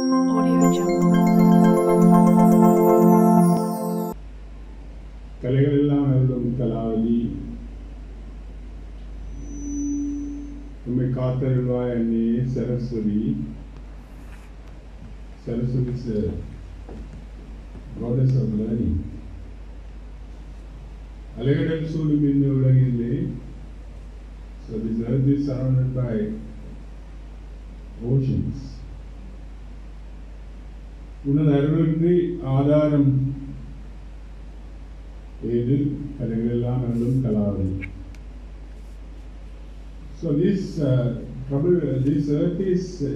Audio Jungle. கலைகளெல்லாம் அருளும் கலாவதி உம்மை காத்தருள்வாய் அண்ணே Saraswati Saraswati is a goddess of learning. அலைகடல் சூடும் இந்த உலகிலே so this earth is surrounded by oceans. ഉള്ളത് അരുളത്തിന് ആധാരം ഏതിൽ അല്ലെങ്കിൽ എല്ലാം രണ്ടും കലാവിൽ So this uh, trouble, uh, this earth is uh,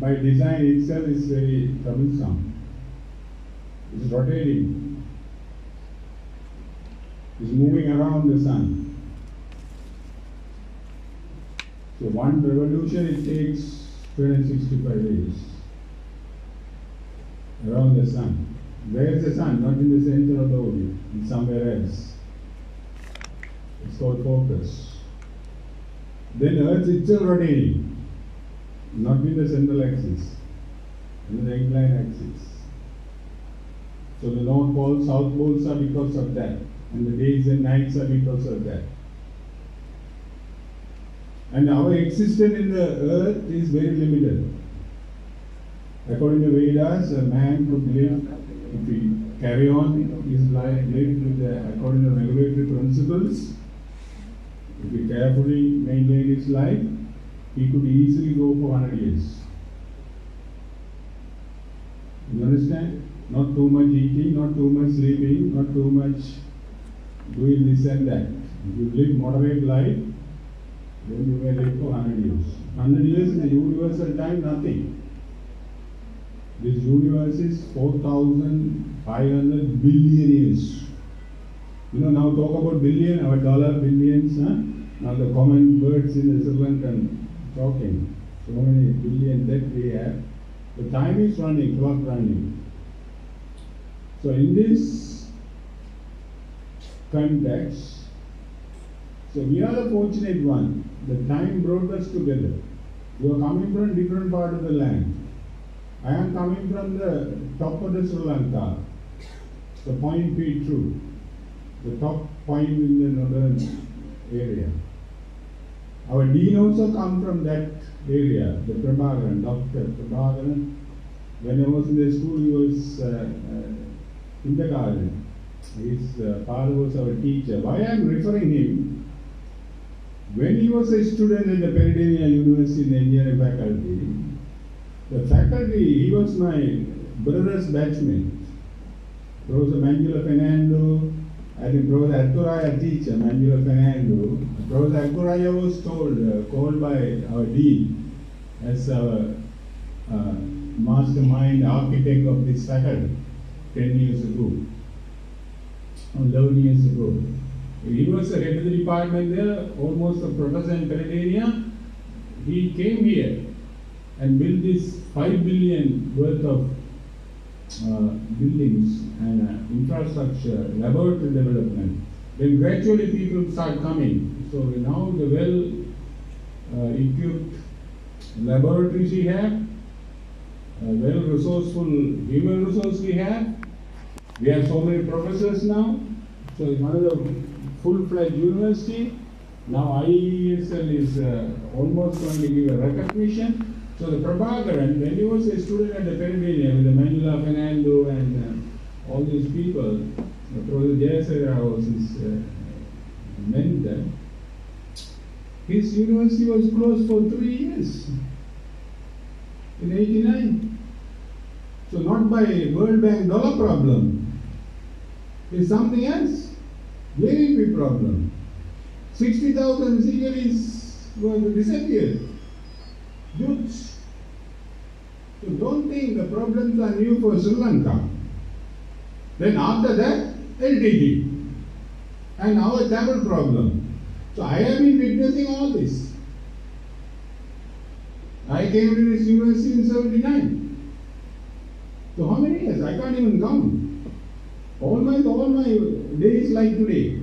by design itself is very troublesome. It's rotating. It's moving around the sun. So one revolution it takes 265 days around the sun. Where is the sun? Not in the center of the orbit, it's somewhere else. It's called focus. Then Earth is still rotating, not in the central axis, in the inclined axis. So the North Pole, South Poles are because of that, and the days and nights are because of that. And our existence in the earth is very limited. According to Vedas, a man could live, if he carry on his life, live with the, according to regulatory principles, if he carefully maintain his life, he could easily go for 100 years. You understand? Not too much eating, not too much sleeping, not too much doing this and that. If you live moderate life, then you may live for 100 years. 100 years in the universal time, nothing. This universe is 4,500 billion years. You know, now talk about billion, our dollar billions, huh? Now the common words in the Sri Lankan talking, so many billion that we have. The time is running, clock running. So in this context, so we are the fortunate one. The time brought us together. You are coming from different part of the land. I am coming from the top of the Sri Lanka, the Point Pedro, the top point in the northern area. Our dean also come from that area, the Prabhakaran, Dr. Prabhakaran. When I was in the school, he was uh, uh, kindergarten. His uh, father was our teacher. Why I am referring him? When he was a student in the Peradeniya University in the engineering faculty, the faculty, he was my brother's batchmate. Professor Mangula Fernando, I think Professor Atputharajah teacher, Mangula Fernando. Professor Atputharajah was told, uh, called by our dean as our uh, mastermind architect of this faculty 10 years ago, 11 years ago. He was head of the department there, almost a professor in Peradeniya. He came here and build this 5 billion worth of uh, buildings and uh, infrastructure, laboratory development. Then gradually people start coming. So now the well uh, equipped laboratories we have, uh, well resourceful human resource we have. We have so many professors now. So it's the full-fledged university. Now IESL is uh, almost going to give a recognition. So the Prabhakaran, when he was a student at the Peradeniya with the Manula Fernando and uh, all these people, uh, Professor Jayasara was his uh, mentor, his university was closed for three years in 89. So not by World Bank dollar problem, it's something else, very big problem. 60,000 Sinhalese were disappeared. Youths. So don't think the problems are new for Sri Lanka. Then after that, LTT. And our Tamil problem. So I have been witnessing all this. I came to this university in 79. So how many years? I can't even count. All my all my days like today.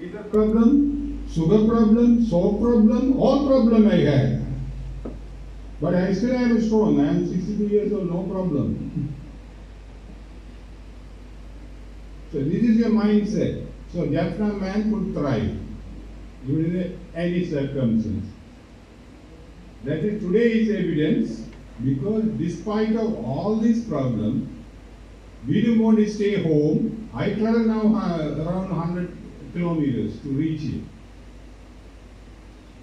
Either problem, sugar problem, salt problem, all problem I had. But I still am strong. I am 62 years old, no problem. so this is your mindset. So Jaffna man could thrive, in any circumstance. That is today's evidence because despite of all these problems, we don't want to stay home. I travel now uh, around 100 kilometers to reach here.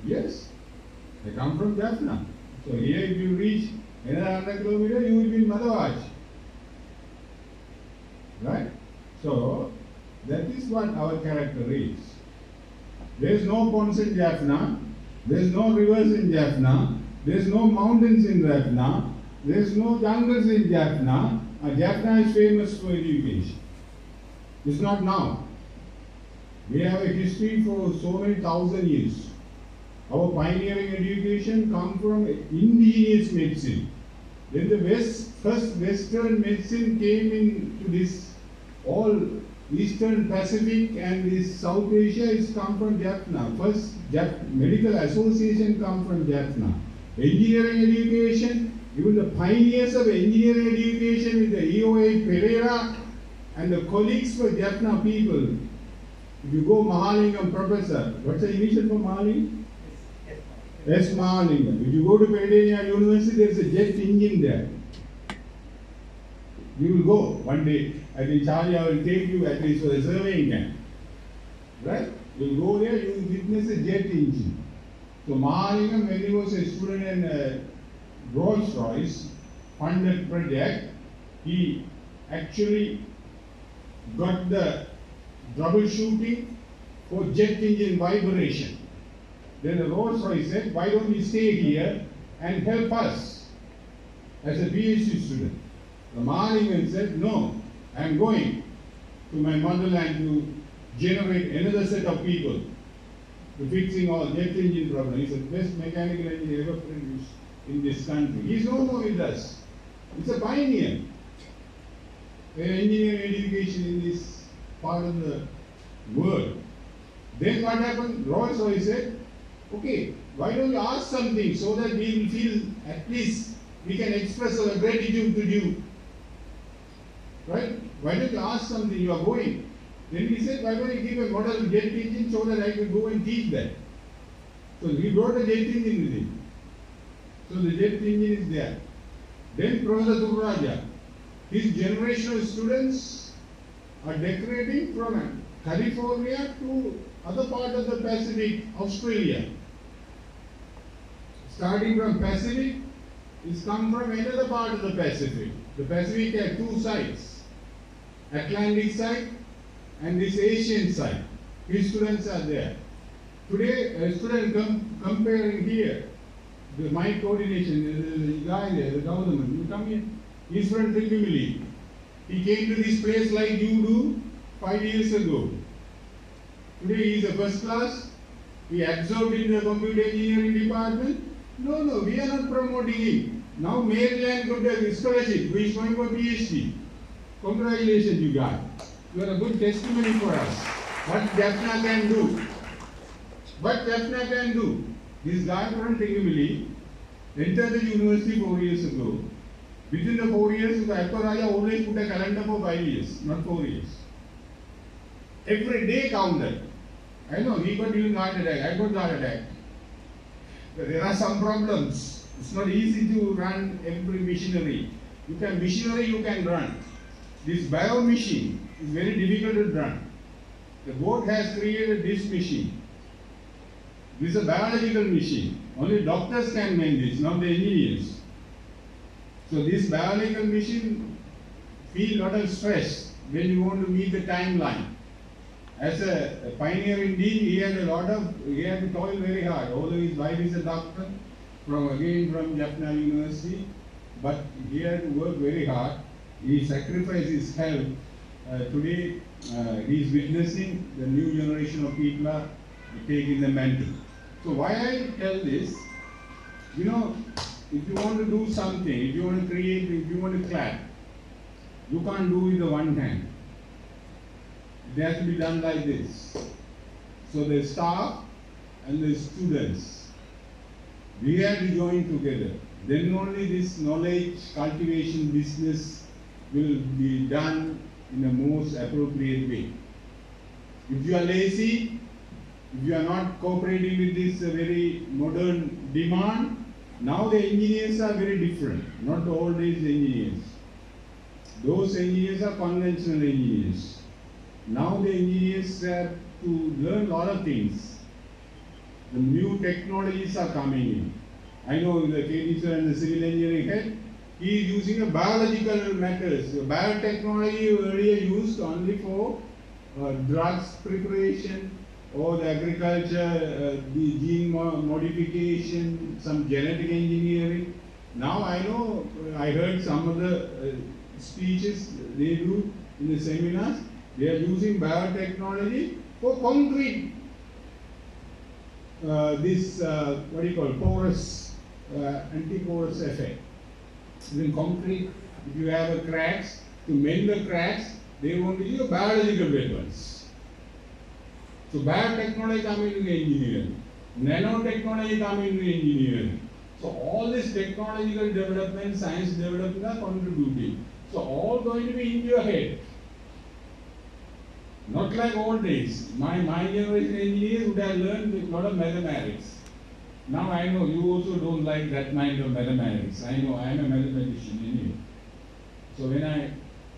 Yes, I come from Jaffna. So here if you reach another 100 kilometers, you will be in Medawachchiya. Right? So that is what our character is. There is no ponds in Jaffna. There is no rivers in Jaffna. There is no mountains in Jaffna. There is no jungles in Jaffna. Uh, Jaffna is famous for education. It's not now. We have a history for so many thousand years. Our pioneering education come from indigenous medicine. Then the West, first Western medicine came into this all Eastern Pacific and this South Asia is come from Jaffna. First Jap- medical association come from Jaffna. Engineering education, even the pioneers of engineering education with the EOE Pereira and the colleagues for Jaffna people. If you go Mahalingam professor, what's the initial for Mahalingam? S. Mahalingam. If you go to Peradeniya University, there is a jet engine there. You will go one day. I think Charlie, I will take you at least for a surveying camp. Right? You will go there, you will witness a jet engine. So Mahalingam, when he was a student in uh, Rolls Royce funded project, he actually got the troubleshooting for jet engine vibration. Then Royce said, why don't you stay here and help us as a PhD student? The Mahalingam said, no, I am going to my motherland to generate another set of people to fixing all jet engine problems. He's the best mechanical engineer ever produced in this country. He's no more with us. He's a pioneer. The engineering education in this part of the world. Then what happened? Royce said, okay, why don't you ask something so that we will feel at least we can express our gratitude to you. Right? Why don't you ask something? You are going. Then he said, why don't you give a model jet engine so that I can go and teach that? So he brought a jet engine with him. So the jet engine is there. Then Professor Durraja, his generation of students are decorating from California to other part of the Pacific, Australia. Starting from Pacific, it's come from another part of the Pacific. The Pacific had two sides, Atlantic side and this Asian side. His students are there. Today, a student com- comparing here, the my coordination, the, guy there, the government, you come here, he's from Trincomalee. He came to this place like you do five years ago. Today he is a first class. He absorbed in the computer engineering department. No, no, we are not promoting him. Now Maryland got a scholarship. He is going for PhD. Congratulations, you guys. You are a good testimony for us. What Jaffna can do. What Jaffna can do. This guy from Trincomalee entered the university four years ago. Within the four years, the Atputharajah always put a calendar for five years, not four years. Every day counted. I know he got even heart attack. I got heart attack. But there are some problems. It's not easy to run every machinery. You can machinery you can run. This bio machine is very difficult to run. The board has created this machine. This is a biological machine. Only doctors can make this, not the engineers. So this biological machine feel lot of stress when you want to meet the timeline. As a, pioneer indeed, he had a lot of, he had to toil very hard. Although his wife is a doctor, from again from Jaffna University, but he had to work very hard. He sacrificed his health. Uh, today, uh, he is witnessing the new generation of people are taking the mantle. So why I tell this, you know, if you want to do something, if you want to create, if you want to clap, you can't do with the one hand. It have to be done like this. So the staff and the students, we have to join together. then only this knowledge cultivation business will be done in a most appropriate way. If you are lazy, if you are not cooperating with this uh, very modern demand, now the engineers are very different, not the old age engineers. Those engineers are conventional engineers. Now the engineers have to learn a lot of things. The new technologies are coming in. I know the KD and the civil engineering head, he is using a biological matters. Biotechnology earlier used only for uh, drugs preparation or the agriculture, uh, the gene mo- modification, some genetic engineering. Now I know, uh, I heard some of the uh, speeches they do in the seminars, they are using biotechnology for concrete, uh, this, uh, what do you call, porous, uh, anti-porous effect. In concrete, if you have a cracks, to mend the cracks, they want to use biological weapons. So biotechnology coming into engineering, nanotechnology coming into engineering. So all this technological development, science development are contributing. So all going to be in your head. Not like old days. My, my generation engineers would have learned a lot of mathematics. Now I know you also don't like that kind of mathematics. I know I am a mathematician anyway. So when I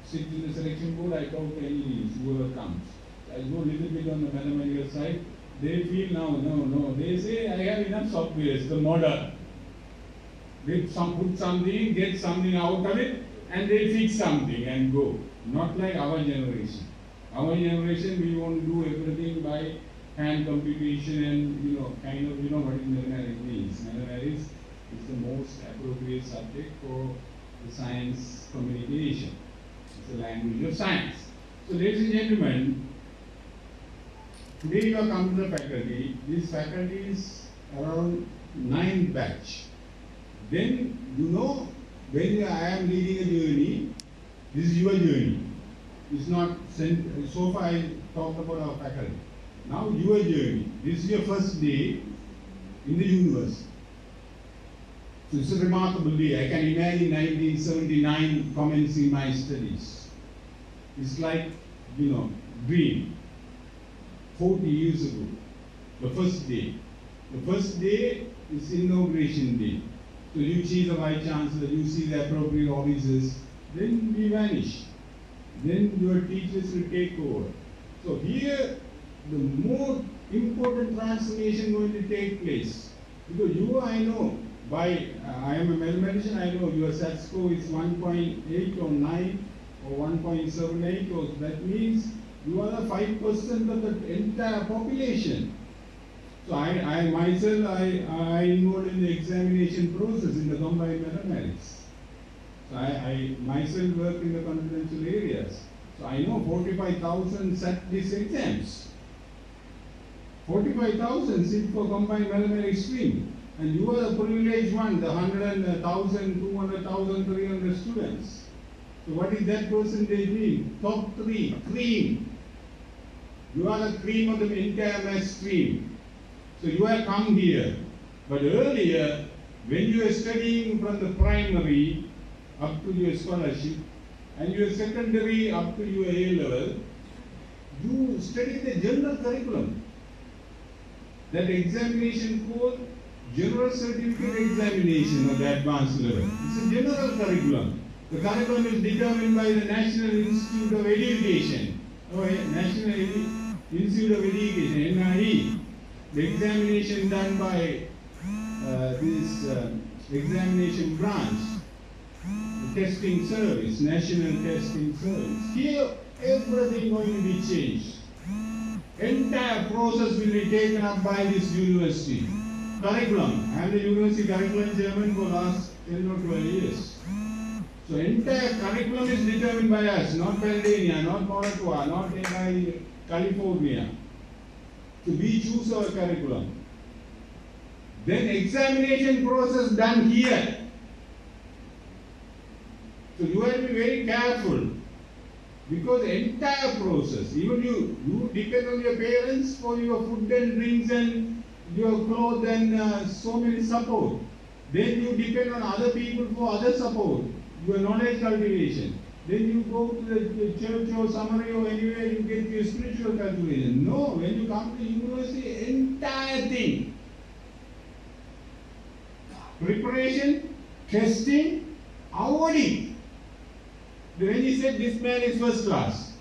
sit in the selection board, I talk to engineers, whoever comes. I go a little bit on the mathematical side. They feel now, no, no. They say I have enough software, it's the model. They some, put something, get something out of it, and they fix something and go. Not like our generation. Our generation, we want to do everything by hand computation and, you know, kind of, you know what mathematics means. Mathematics is the most appropriate subject for the science communication. It's the language of science. So ladies and gentlemen, today you are come to the faculty. This faculty is around ninth batch. Then you know when I am leading a journey, this is your journey. It's not sent, so far I talked about our faculty. Now you your journey. This is your first day in the universe. So it's a remarkable day. I can imagine 1979 commencing my studies. It's like, you know, dream. 40 years ago, the first day. The first day is inauguration day. So you see the vice chancellor, you see the appropriate officers, then we vanish. Then your teachers will take over. So here, the more important transformation going to take place. Because you, I know, by, uh, I am a mathematician, I know your SAT score is 1.8 or 9 or 1.78, or that means you are the 5% of the entire population. So I, I myself, I, I involved in the examination process in the combined mathematics. So I, I myself work in the confidential areas. So I know 45,000 sat these exams. 45,000 sit for combined mathematics stream. And you are the privileged one, the 100,000, 200,000, 300 students. So what is that percentage mean? Top three, cream. You are the cream of the entire math stream. So you have come here. But earlier, when you were studying from the primary up to your scholarship, and your secondary up to your A level, you study the general curriculum. That examination called General Certificate Examination of the advanced level. It's a general curriculum. The curriculum is determined by the National Institute of Education, or National Edu- Institute of Education, NIE. The examination done by uh, this uh, examination branch, testing service, National Testing Service. Here, everything going to be changed. Entire process will be taken up by this university. Curriculum. I am the university curriculum chairman for last 10 or 12 years. So entire curriculum is determined by us, not Pennsylvania, not Morocco, not by California. So we choose our curriculum. Then examination process done here. So you have to be very careful because the entire process, even you, you depend on your parents for your food and drinks and your clothes and uh, so many support. Then you depend on other people for other support, your knowledge cultivation. Then you go to the, the church or summary or anywhere you get your spiritual cultivation. No, when you come to university, entire thing. Preparation, testing, awarding. He said this man is first class.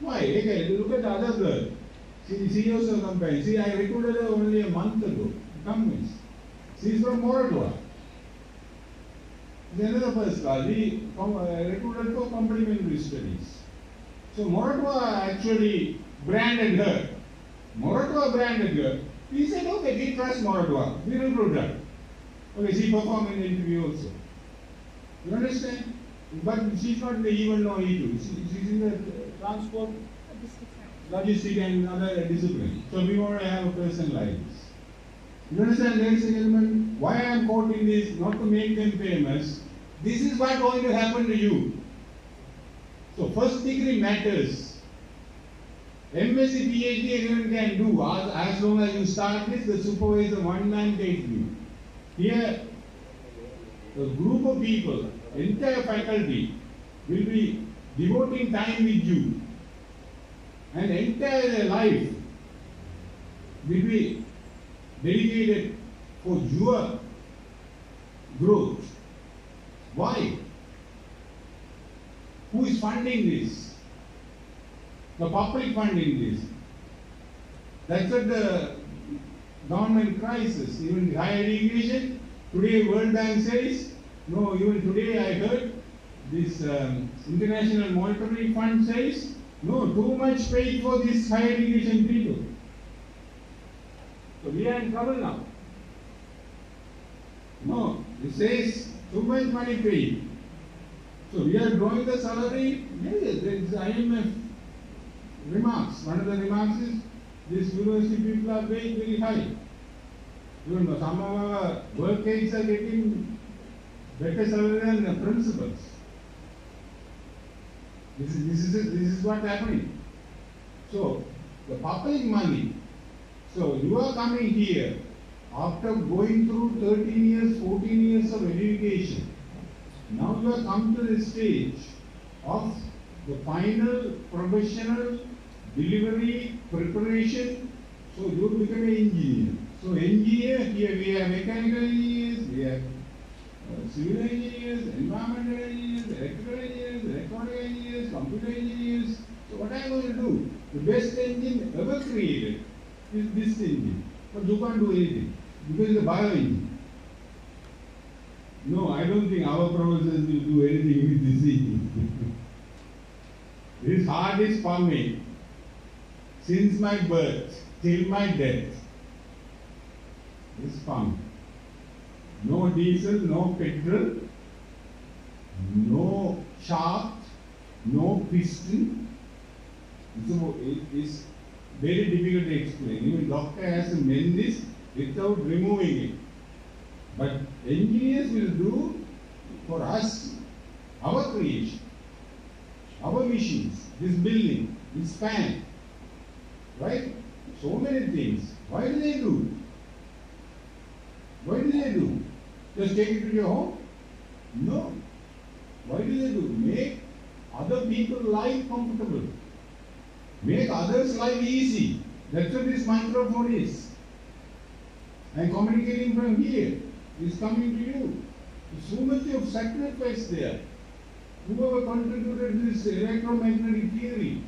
Why? Okay, look at the other girl. She, she also compared. See, I recruited her only a month ago. Companies. She's from Moratuwa. Then another first class. We uh, recruited for complementary studies. So Moratuwa actually branded her. Moratuwa branded her. We said, okay, we trust Moratuwa. We recruit her. Okay, she performed in the interview also. You understand? But she's not even no E2. She, she's in the transport, logistics and other disciplines. So we want to have a person like this. You understand, ladies and gentlemen, why I am quoting this, not to make them famous. This is what going to happen to you. So first degree matters. MSc, PhD, anyone can do as, as long as you start this, the supervisor one man takes you. Here, a group of people, entire faculty, will be devoting time with you. And entire life will be dedicated for your growth. Why? Who is funding this? The public funding this. That's what the government crisis, even higher education. Today World Bank says, no, even today I heard this um, International Monetary Fund says, no, too much paid for this higher education people. So we are in trouble now. No, it says too much money paid. So we are drawing the salary, yes, there is IMF remarks. One of the remarks is these university people are paid very high. Even though some of our work aides are getting salary than the principals. This is, this is, this is what happening. So, the public money. So, you are coming here after going through 13 years, 14 years of education. Now you have come to the stage of the final professional delivery preparation. So, you become an engineer. So, engineer, here we have mechanical engineers, we have civil engineers, environmental engineers, electrical engineers, electronic engineers, computer engineers. So what am I going to do? The best engine ever created is this engine. But you can't do anything because it's a bio engine. No, I don't think our professors will do anything with this engine. this heart is pumping since my birth till my death. This pump. No diesel, no petrol, no shaft, no piston. So it is very difficult to explain. Even doctor has to mend this without removing it. But engineers will do for us our creation, our machines, this building, this fan, right? So many things. Why do they do? Why do they do? Just take it to your home? No. Why do they do? Make other people life comfortable. Make others' life easy. That's what this microphone is. I'm communicating from here. It's coming to you. So much of sacrifice there. Whoever contributed this electromagnetic theory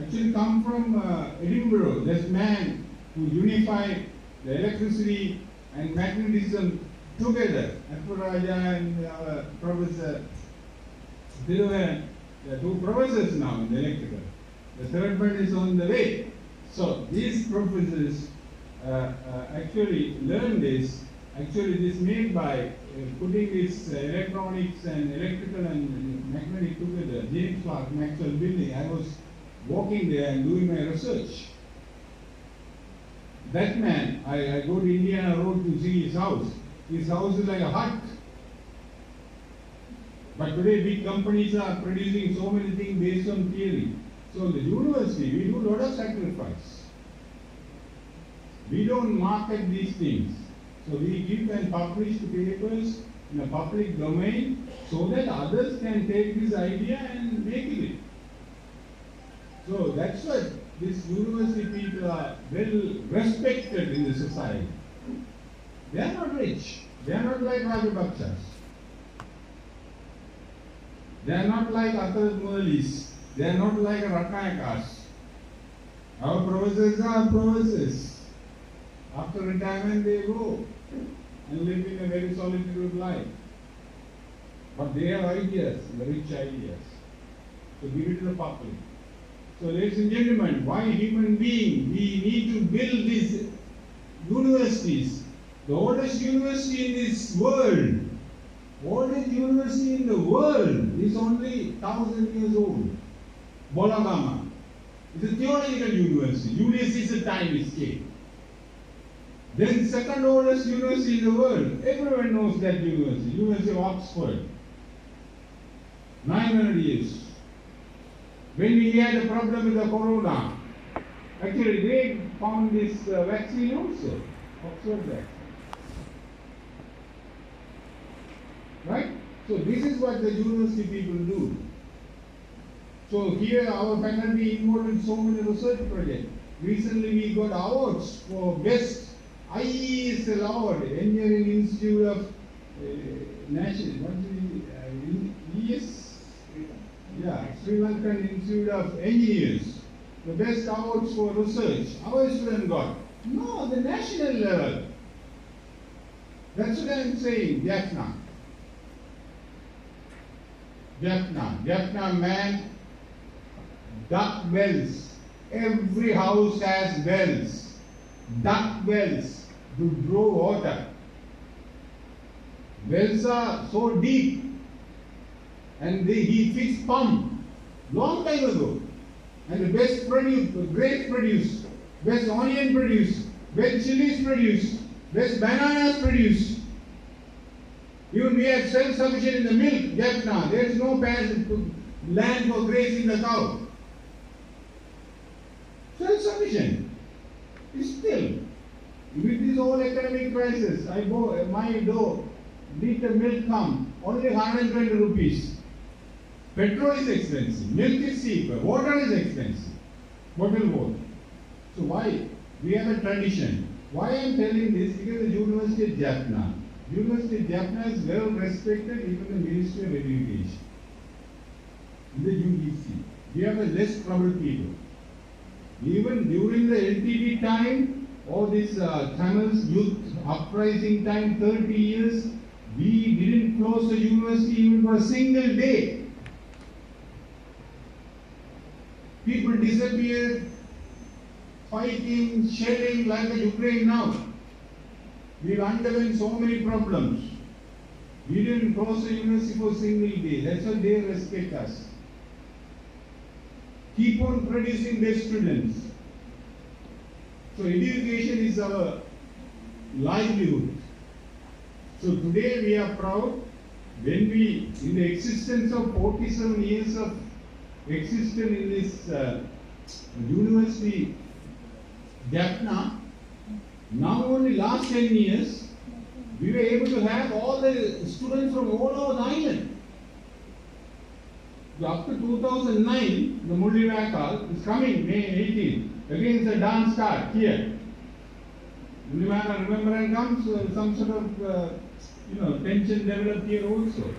actually come from uh, Edinburgh. this man who unified the electricity and magnetism together. Atputharajah and our professor there are two professors now in the electrical. The third one is on the way. So these professors uh, uh, actually learn this. Actually, this made by uh, putting this uh, electronics and electrical and magnetic together. James Clerk Maxwell Building. I was walking there and doing my research. That man, I, I go to Indiana Road to see his house. His house is like a hut. But today big companies are producing so many things based on theory. So the university, we do a lot of sacrifice. We don't market these things. So we give and publish the papers in a public domain so that others can take this idea and make it. So that's why these university people are uh, well respected in the society. They are not rich. They are not like Rajapakshas. They are not like other Murlis. They are not like Ratnayakas. Our professors are professors. After retirement, they go and live in a very solitary life. But they have ideas, rich ideas. So give it to the public. So, ladies and gentlemen, why human being? We need to build these universities. The oldest university in this world, oldest university in the world is only thousand years old. Bologna. It's a theological university. Julius a time is came. Then second oldest university in the world. Everyone knows that university. University of Oxford. 900 years. When we had a problem with the corona, actually they found this uh, vaccine also. Oxford vaccine. Right? So this is what the university people do. So here our faculty involved in so many research projects. Recently we got awards for best IES award, Engineering Institute of uh, National, what is it? Uh, ES? Yeah, Sri Lankan Institute of Engineers. The best awards for research. Our student got. No, the national level. That's what I'm saying, Vietnam. Vietnam. Vietnam man, duck wells. Every house has wells. Duck wells to draw water. Wells are so deep and he fixed pump long time ago. And the best produce, grape produce, best onion produce, best chilies produce, best bananas produce. Even we have self-sufficient in the milk, Jaffna. There is no land for grazing in the cow. Self-sufficient. Still, with this whole economic crisis, I go, my dough, liter milk come, only 120 rupees. Petrol is expensive, milk is cheaper, water is expensive, bottled water. So why? We have a tradition. Why I am telling this? Because the University of Jaffna. University of Jaffna is well respected even the Ministry of Education. In the UGC. We have a less troubled people. Even during the LTD time, all this uh, Tamils youth uprising time, 30 years, we didn't close the university even for a single day. People disappeared, fighting, shelling like the Ukraine now. We've undergone so many problems. We didn't close the university for a single day. That's why they respect us. Keep on producing best students. So education is our livelihood. So today we are proud when we, in the existence of 47 years of existence in this uh, university, Jaffna, now only last 10 years, we were able to have all the students from all over the island. After 2009, the Mullivaikkal is coming May 18. Again, a dance start here. Mullivaikkal remembrance comes, uh, some sort of uh, you know tension developed here also.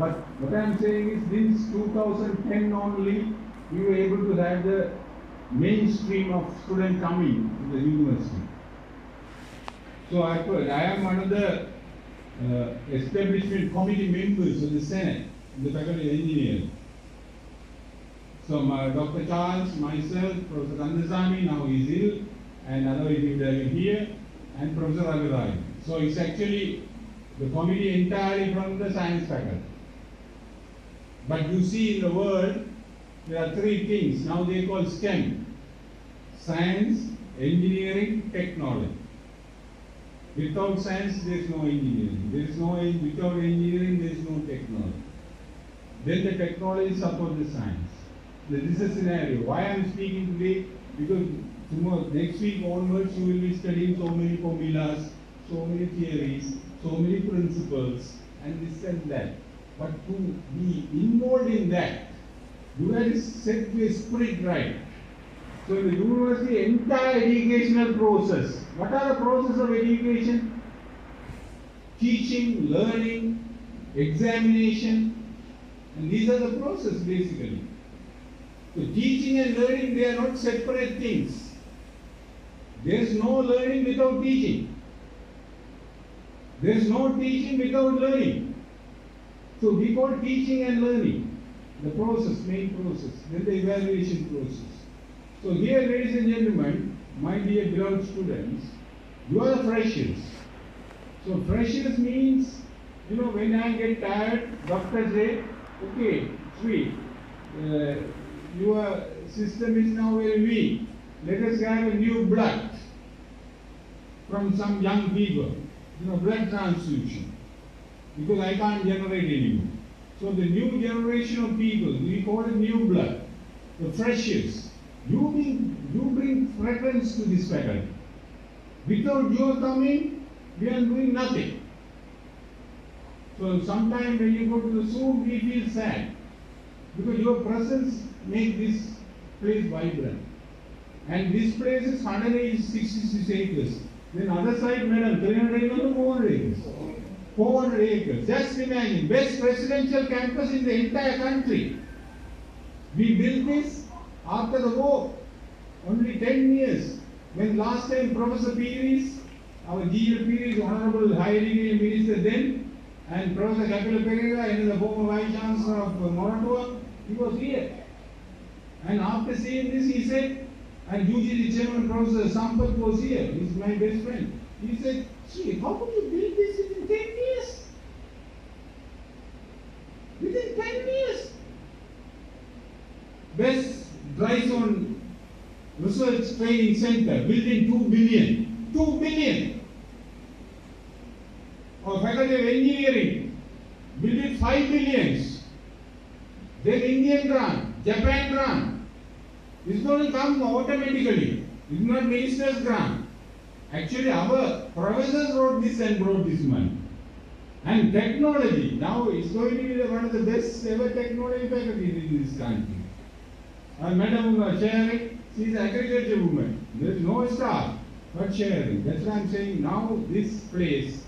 But what I am saying is, since 2010 only, we were able to have the mainstream of students coming to the university. So I, I am one of the uh, establishment committee members of the Senate, the faculty of engineering. So my, Dr. Charles, myself, Professor Kandasamy, now he's ill, and other people are here, and Professor Avirai. So it's actually the committee entirely from the science faculty. But you see in the world, there are three things. Now they call STEM. Science, engineering, technology. Without science, there is no engineering. There is no without engineering, there is no technology. Then the technology supports the science. This is a scenario. Why I am speaking today? Because tomorrow, next week onwards, you will be studying so many formulas, so many theories, so many principles, and this and that. But to be involved in that, you have to set your spirit right. So in the university, entire educational process. What are the process of education? Teaching, learning, examination, and these are the process basically. So teaching and learning, they are not separate things. There is no learning without teaching. There is no teaching without learning. So we call teaching and learning the process, main process, then the evaluation process. So here, ladies and gentlemen, my dear beloved students, you are the freshers. So freshers means, you know, when I get tired, doctor say, okay, sweet, uh, your system is now very weak. Let us have a new blood from some young people, you know, blood transfusion, because I can't generate anymore. So the new generation of people, we call it new blood, the freshers. You bring, you bring fragrance to this faculty. Without your coming, we are doing nothing. So sometimes when you go to the Zoom, we feel sad because your presence makes this place vibrant. And this place is 166 acres. Then other side, madam, 300 acres 400 acres. 400 acres. Just imagine, best residential campus in the entire country. We built this after the war, only 10 years. When last time Professor Peiris, our GL Peiris, Honorable Education Minister then, and Professor Kapila Perera, and the former Vice Chancellor of Moratuwa, he was here. And after seeing this, he said, and UGC Chairman Professor Sampath was here, he's my best friend. He said, see, how could you build this in 10 years? Within 10 years. Best dry research training center built in 2 billion. 2 billion. Or faculty of engineering built in 5 billions. Then Indian grant, Japan grant. It's going to come automatically. It's not minister's grant. Actually, our professors wrote this and brought this money. And technology, now it's going to be one of the best ever technology faculties in this country. And Madam uh, Sharing, she is agriculture woman. There is no staff, but sharing. That's why I'm saying now this place,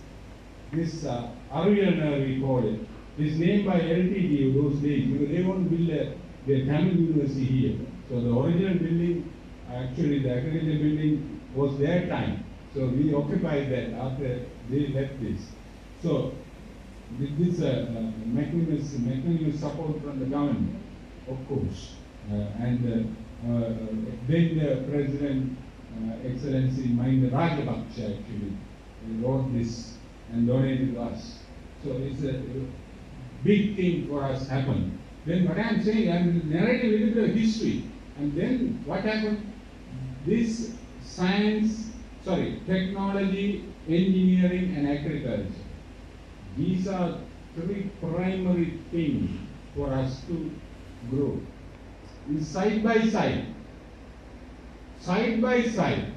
this uh, Aruyana we call it, is named by LTD those days because they want to build a, their Tamil university here. So the original building, actually the agriculture building was their time. So we occupied that after they left this. So with this uh, uh, magnanimous, magnanimous support from the government, of course. Uh, and uh, uh, then the President, uh, Excellency Mahinda Rajapaksa actually wrote this and donated to us. So it's a big thing for us happened. Then what I'm saying, I'm narrating a little bit of history. And then what happened? This science, sorry, technology, engineering and agriculture. These are three primary things for us to grow. Is side by side. Side by side.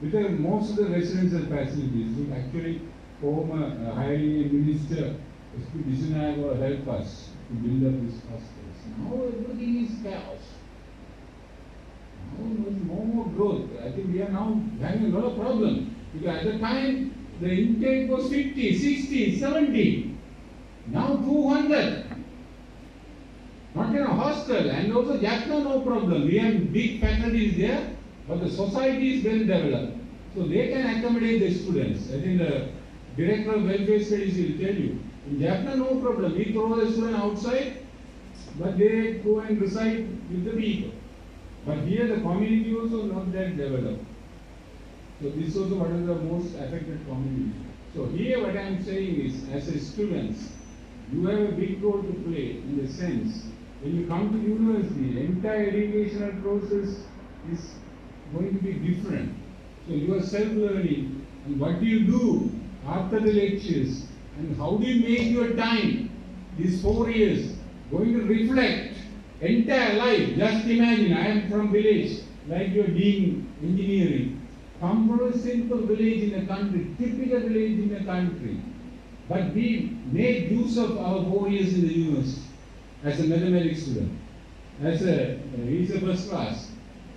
Because most of the residential facilities, look, actually, former uh, higher education minister, S.B. Dissanayake helped us to build up this hospitals. Now everything is chaos. Now there's no more growth. I think we are now having a lot of problem. Because at the time, the intake was 50, 60, 70. Now 200. Not in a hostel. And also Jaffna, no problem. We have big faculties there, but the society is well developed. So they can accommodate the students. I think the director of welfare studies will tell you. In Jaffna, no problem. We throw the student outside, but they go and reside with the people. But here the community also not that developed. So this is also one of the most affected communities. So here what I am saying is, as a students, you have a big role to play in the sense, when you come to university, the entire educational process is going to be different. So you are self-learning, and what do you do after the lectures, and how do you make your time, these four years, going to reflect entire life. Just imagine, I am from village, like you are doing engineering. come from a simple village in a country, typical village in a country. But we made use of our four years in the university as a mathematics student. As a, uh, he's a first class,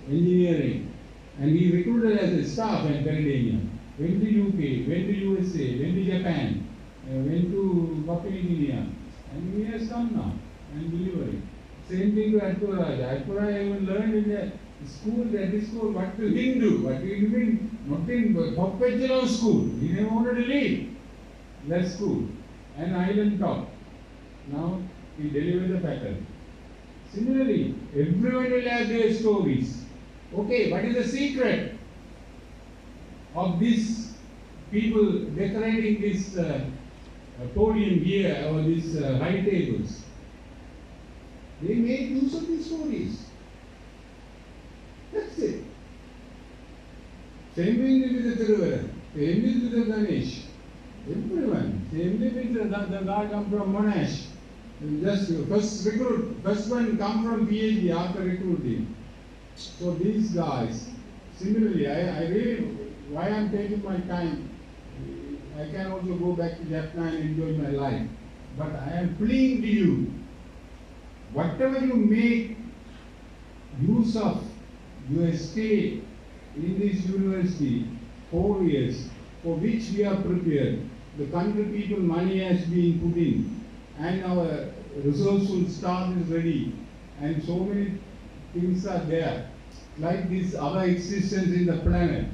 engineering. And he recruited as a staff at Peradeniya. Went to UK, went to USA, went to Japan, uh, went to Papua. And he has come now and delivering. Same thing to Atputharajah. Atputharajah even learned in the school, that this school, what to Hindu, what to mean, not in perpetual school. He never wanted to leave that school. An island top. Now he delivered the pattern. Similarly, everyone will have their stories. Okay, what is the secret of these people decorating this uh, podium here or these uh, high tables? They made use of these stories. That's it. Same thing with the Tiruvara. Same with the Ganesh. Everyone. Same with the, the, the guy come from Monash. Just uh, first recruit, first one come from PhD after recruiting. So these guys, similarly, I, I really, why I'm taking my time, I can also go back to Japan and enjoy my life. But I am pleading to you, whatever you make use of your stay in this university, four years, for which we are prepared, the country people money has been put in, and our resourceful staff is ready, and so many things are there, like this our existence in the planet.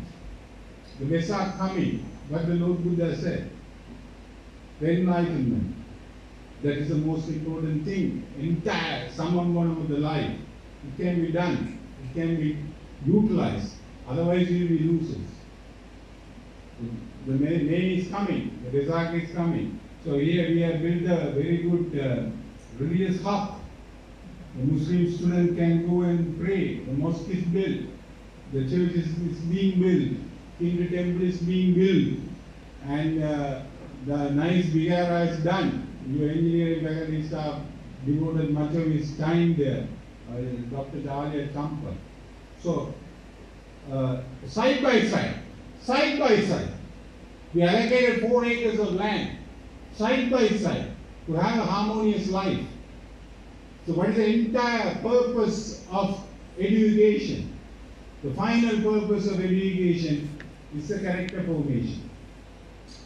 The Messiah coming, what the Lord Buddha said, the enlightenment. That is the most important thing. Entire someone one of the life. It can be done. It can be utilized. Otherwise, we will be losers. The May is coming. The Rizak is coming. So here we have built a very good uh, religious hub. The Muslim student can go and pray. The mosque is built. The church is, is being built. Hindu temple is being built. And uh, the nice Vihara is done. Your engineering faculty staff devoted much of his time there. Uh, Dr. At Kampa. So, uh, side by side, side by side, we allocated four acres of land, side by side, to have a harmonious life. So, what is the entire purpose of education? The final purpose of education is the character formation.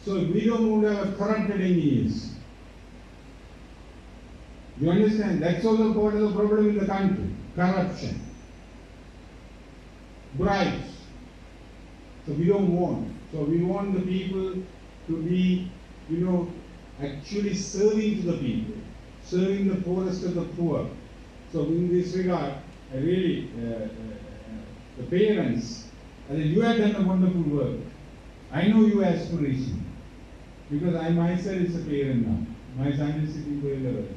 So, if we don't have corrupted engineers, you understand? That's also part of the problem in the country corruption, bribes. So, we don't want. So, we want the people to be, you know, actually serving to the people, serving the poorest of the poor. So, in this regard, I really, uh, uh, the parents, I think you have done a wonderful work. I know your aspiration because I myself is a parent now. My son is sitting for 11.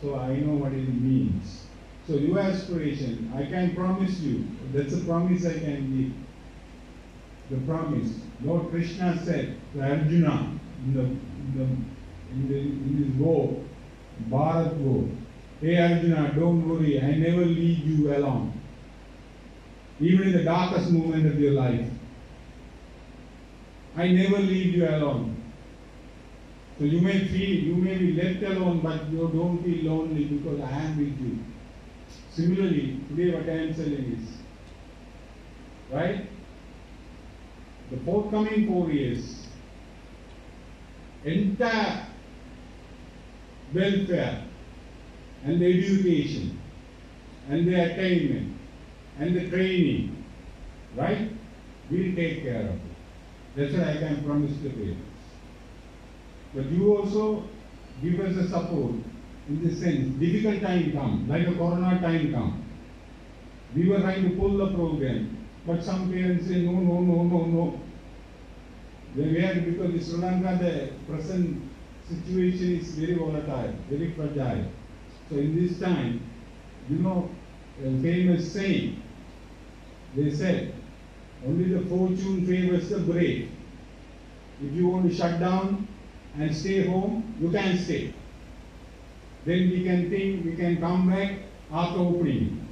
So I know what it means. So your aspiration, I can promise you, that's a promise I can give. The promise. Lord Krishna said to Arjuna in the, in the, in the, in Bharat war, Hey Arjuna, don't worry, I never leave you alone. Even in the darkest moment of your life. I never leave you alone. So you may feel, you may be left alone, but you don't feel lonely because I am with you. Similarly, today what I am saying is, right? The forthcoming four years, entire welfare and the education and the attainment and the training, right? We'll take care of it. That's what I can promise the parents. But you also give us a support in the sense, difficult time come, like a corona time come. We were trying to pull the program, but some parents say, no, no, no, no, no. They were because in Sri Lanka, the present situation is very volatile, very fragile. So in this time, you know, a famous saying, they said, only the fortune favors the brave. If you want to shut down and stay home, you can stay. Then we can think we can come back after opening.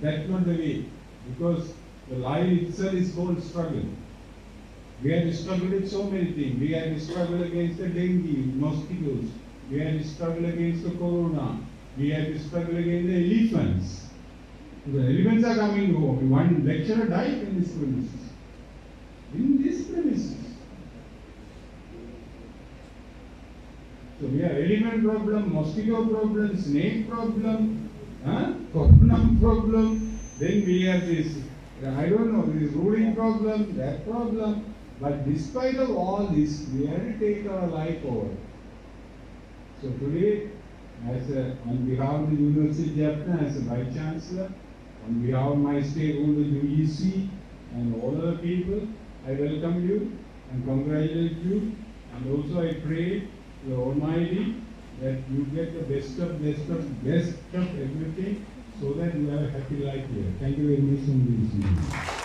That's not the way. Because The life itself is called struggle. We have struggled with so many things. We have struggled against the dengue, mosquitoes. We have struggled against the corona. We have struggled against the elephants. The elephants are coming home. One lecturer died in this premises. In this premises. So we have elephant problem, mosquito problem, snake problem, huh? corona problem. Then we have this, I don't know, this ruling problem, that problem. But despite of all this, we have to take our life over. So today, as a, on behalf of the University Jaffna, as a Vice Chancellor, on behalf of my stakeholder UGC and all other people, I welcome you and congratulate you. And also I pray to the Almighty that you get the best of best of best of everything so that you have a happy life here. Thank you very much.